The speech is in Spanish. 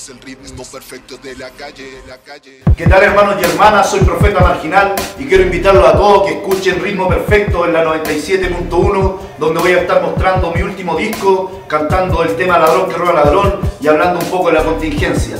es el ritmo perfecto de la calle, la calle. ¿Qué tal hermanos y hermanas? Soy Profeta Marginal y quiero invitarlos a todos que escuchen Ritmo Perfecto en la 97.1 donde voy a estar mostrando mi último disco, cantando el tema Ladrón que roba ladrón y hablando un poco de la contingencia.